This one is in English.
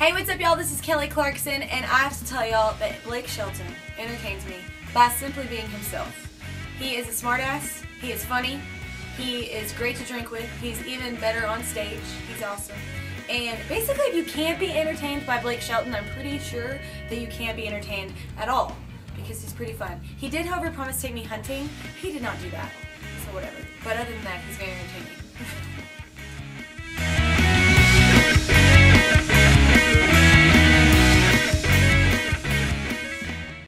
Hey, what's up, y'all? This is Kelly Clarkson, and I have to tell y'all that Blake Shelton entertains me by simply being himself. He is a smartass, he is funny, he is great to drink with, he's even better on stage, he's awesome. And basically, if you can't be entertained by Blake Shelton, I'm pretty sure that you can't be entertained at all because he's pretty fun. He did, however, promise to take me hunting. He did not do that, so whatever.